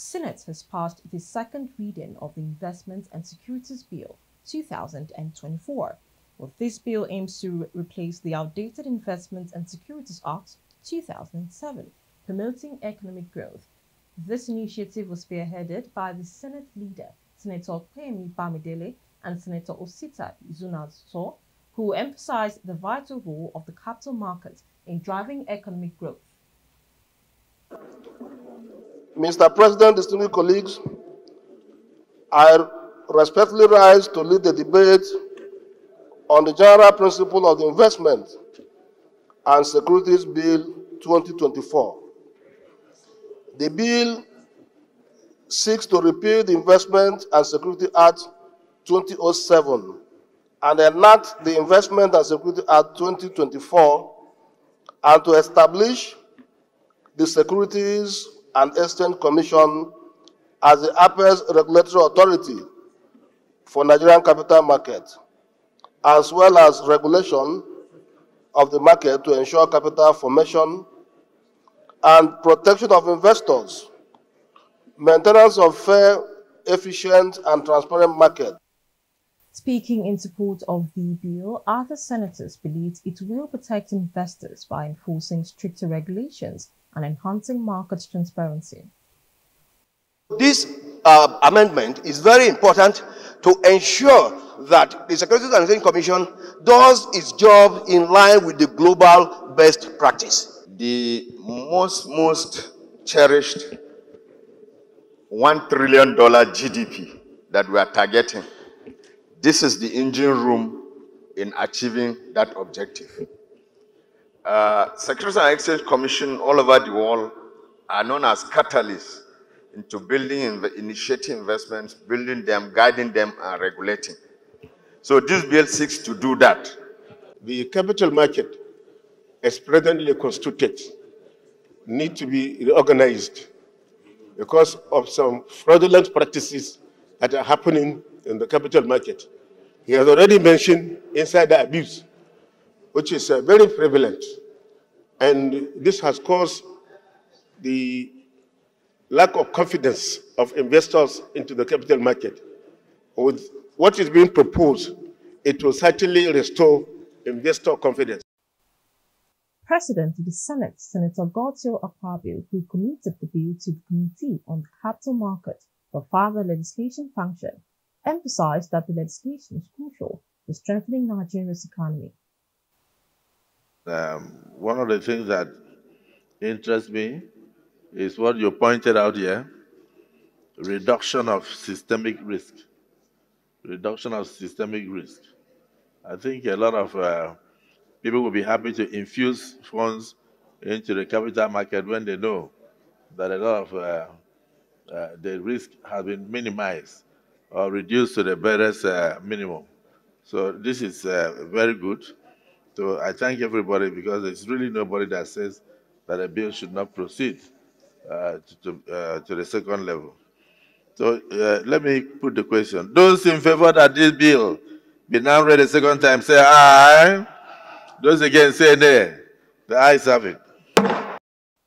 Senate has passed the second reading of the Investment and Securities Bill 2024. Well, this bill aims to replace the outdated Investment and Securities Act 2007, promoting economic growth. This initiative was spearheaded by the Senate leader, Senator Opeyemi Bamidele and Senator Osita Izunaso, who emphasized the vital role of the capital market in driving economic growth. Mr. President, distinguished colleagues, I respectfully rise to lead the debate on the general principle of the Investment and Securities Bill 2024. The bill seeks to repeal the Investment and Security Act 2007 and enact the Investment and Security Act 2024 and to establish the Securities and Exchange Commission as the apex regulatory authority for Nigerian capital market, as well as regulation of the market to ensure capital formation and protection of investors, maintenance of fair, efficient, and transparent market. Speaking in support of the bill, other senators believe it will protect investors by enforcing stricter regulations and enhancing market transparency. This uh, amendment is very important to ensure that the Securities and Exchange Commission does its job in line with the global best practice. The most, most cherished $1 trillion GDP that we are targeting this is the engine room in achieving that objective. Uh, Securities and Exchange Commission all over the world are known as catalysts into building, initiating investments, building them, guiding them, and regulating. So this bill seeks to do that. The capital market, as presently constituted, need to be reorganized because of some fraudulent practices that are happening in the capital market. He has already mentioned insider abuse, which is uh, very prevalent. And this has caused the lack of confidence of investors into the capital market. With what is being proposed, it will certainly restore investor confidence. President of the Senate, Senator Godswill Akpabio, who committed the bill to the Committee on the Capital Market for further legislation function, emphasized that the legislation is crucial to strengthening Nigeria's economy. Um, one of the things that interests me is what you pointed out here reduction of systemic risk. Reduction of systemic risk. I think a lot of uh, people will be happy to infuse funds into the capital market when they know that a lot of uh, uh, the risk has been minimized or reduced to the barest uh, minimum. So this is uh, very good. So I thank everybody because there's really nobody that says that a bill should not proceed uh, to, uh, to the second level. So uh, let me put the question. Those in favor that this bill be now read a second time, say aye. Those again say nay. The ayes have it.